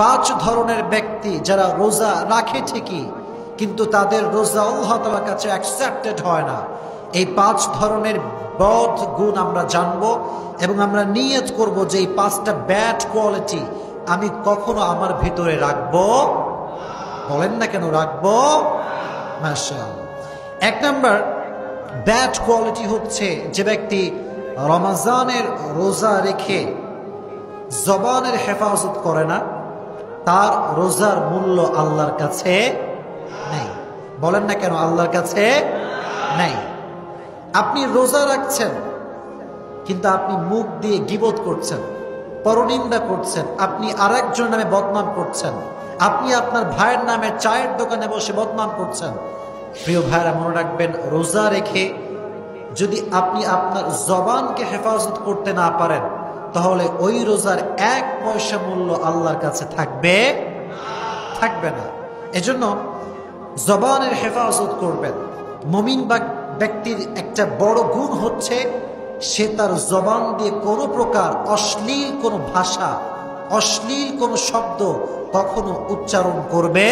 পাঁচ ধরনের ব্যক্তি যারা রোজা রাখে ঠিকই, কিন্তু তাদের রোজা আল্লাহ কাছে অ্যাকসেপ্টেড হয় না। এই পাঁচ ধরনের বধ গুণ আমরা জানব এবং আমরা নিয়ত করব যে এই পাঁচটা ব্যাড কোয়ালিটি আমি কখনো আমার ভিতরে রাখব, বলেন না কেন রাখব? মাশাআল্লাহ। এক নম্বর ব্যাড কোয়ালিটি হচ্ছে যে ব্যক্তি রমাজানের রোজা রেখে জবানের হেফাজত করে না। তার রোজার মূল্য আল্লাহর কাছে নেই। বলেন না কেন আল্লাহর কাছে নেই? আপনি রোজা রাখছেন, কিন্তু আপনি মুখ দিয়ে গিবোধ করছেন, পরনিন্দা করছেন, আপনি আরেকজন নামে বদনাম করছেন, আপনি আপনার ভাইয়ের নামে চায়ের দোকানে বসে বদনাম করছেন। প্রিয় ভাইরা মনে রাখবেন, রোজা রেখে যদি আপনি আপনার জবানকে হেফাজত করতে না পারেন তাহলে ওই রোজার এক পয়সা মূল্য আল্লাহর কাছে থাকবে? থাকবে না। এজন্য জবানের হেফাজত করবেন। মমিন ব্যক্তির একটা বড় গুণ হচ্ছে সে তার জবান দিয়ে কোনো প্রকার অশ্লীল কোনো ভাষা, অশ্লীল কোনো শব্দ কখনো উচ্চারণ করবে